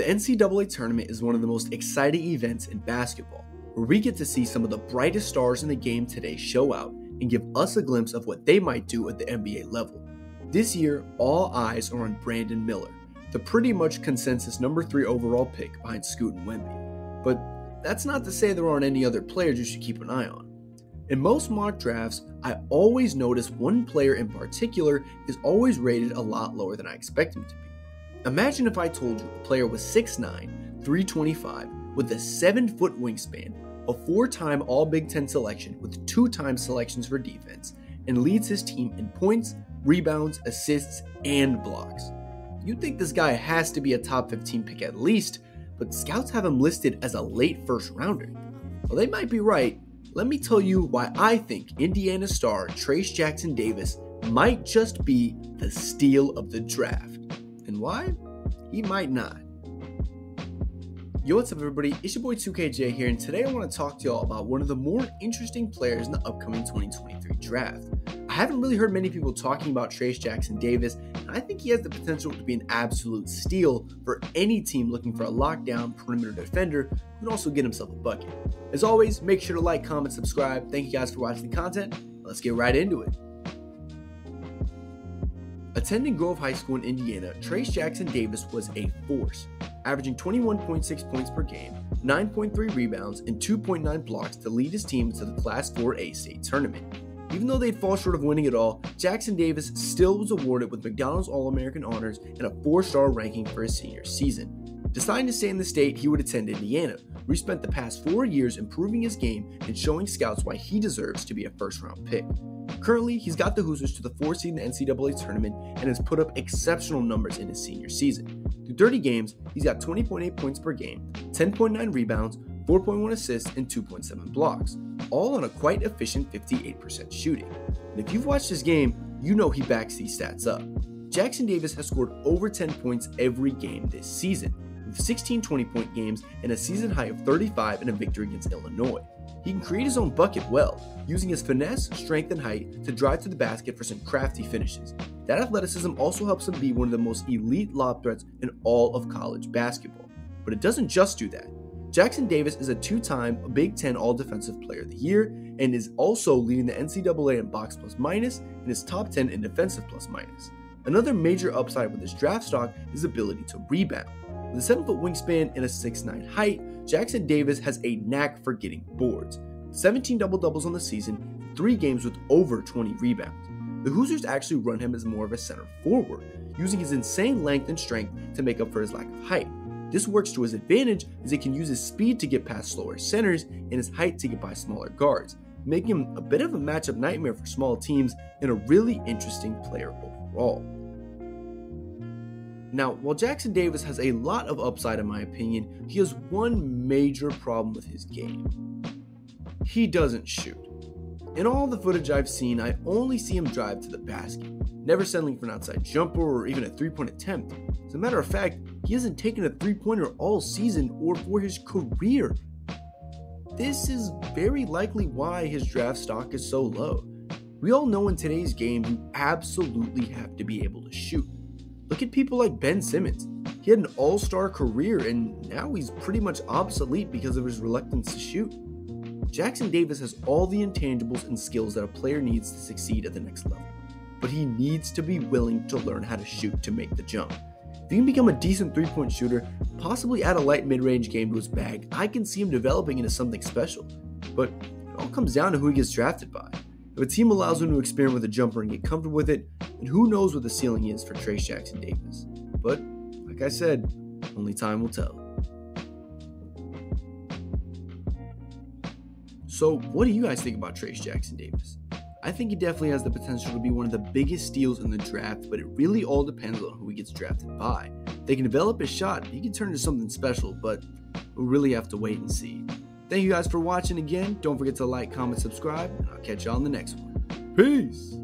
The NCAA tournament is one of the most exciting events in basketball, where we get to see some of the brightest stars in the game today show out and give us a glimpse of what they might do at the NBA level. This year, all eyes are on Brandon Miller, the pretty much consensus number 3 overall pick behind Scoot and Wemby. But that's not to say there aren't any other players you should keep an eye on. In most mock drafts, I always notice one player in particular is always rated a lot lower than I expect him to be. Imagine if I told you a player was 6'9, 325, with a 7 foot wingspan, a four time All Big Ten selection with two time selections for defense, and leads his team in points, rebounds, assists, and blocks. You'd think this guy has to be a top 15 pick at least, but scouts have him listed as a late first rounder. Well, they might be right. Let me tell you why I think Indiana star Trayce Jackson Davis might just be the steal of the draft. And why? He might not. Yo, what's up, everybody? It's your boy 2kJay here, and today I want to talk to y'all about one of the more interesting players in the upcoming 2023 draft. I haven't really heard many people talking about Trayce Jackson Davis, and I think he has the potential to be an absolute steal for any team looking for a lockdown perimeter defender who can also get himself a bucket. As always, make sure to like, comment, subscribe. Thank you guys for watching the content. Let's get right into it. Attending Grove High School in Indiana, Trayce Jackson Davis was a force, averaging 21.6 points per game, 9.3 rebounds, and 2.9 blocks to lead his team to the Class 4A state tournament. Even though they'd fall short of winning it all, Jackson Davis still was awarded with McDonald's All American honors and a four star ranking for his senior season. Deciding to stay in the state, he would attend Indiana, where he spent the past four years improving his game and showing scouts why he deserves to be a first round pick. Currently, he's got the Hoosiers to the 4 seed in the NCAA tournament and has put up exceptional numbers in his senior season. Through 30 games, he's got 20.8 points per game, 10.9 rebounds, 4.1 assists, and 2.7 blocks, all on a quite efficient 58% shooting. And if you've watched his game, you know he backs these stats up. Jackson Davis has scored over 10 points every game this season, with 16 20 point games and a season high of 35 in a victory against Illinois. He can create his own bucket well, using his finesse, strength, and height to drive to the basket for some crafty finishes. That athleticism also helps him be one of the most elite lob threats in all of college basketball. But it doesn't just do that. Jackson Davis is a two time Big Ten All Defensive Player of the Year and is also leading the NCAA in box plus minus and is top 10 in defensive plus minus. Another major upside with his draft stock is ability to rebound. With a 7 foot wingspan and a 6'9 height, Jackson Davis has a knack for getting boards. 17 double doubles on the season, 3 games with over 20 rebounds. The Hoosiers actually run him as more of a center forward, using his insane length and strength to make up for his lack of height. This works to his advantage as he can use his speed to get past slower centers and his height to get by smaller guards, making him a bit of a matchup nightmare for small teams and a really interesting player overall. Now, while Jackson Davis has a lot of upside in my opinion, he has one major problem with his game. He doesn't shoot. In all the footage I've seen, I only see him drive to the basket, never settling for an outside jumper or even a three point attempt. As a matter of fact, he hasn't taken a three pointer all season or for his career. This is very likely why his draft stock is so low. We all know in today's game you absolutely have to be able to shoot. Look at people like Ben Simmons. He had an all star career and now he's pretty much obsolete because of his reluctance to shoot. Jackson Davis has all the intangibles and skills that a player needs to succeed at the next level, but he needs to be willing to learn how to shoot to make the jump. If he can become a decent three point shooter, possibly add a light mid range game to his bag, I can see him developing into something special. But it all comes down to who he gets drafted by. If a team allows him to experiment with a jumper and get comfortable with it, then who knows what the ceiling is for Trayce Jackson Davis. But, like I said, only time will tell. So, what do you guys think about Trayce Jackson Davis? I think he definitely has the potential to be one of the biggest steals in the draft, but it really all depends on who he gets drafted by. They can develop his shot, he can turn into something special, but we'll really have to wait and see. Thank you guys for watching again. Don't forget to like, comment, subscribe, and I'll catch you on the next one. Peace!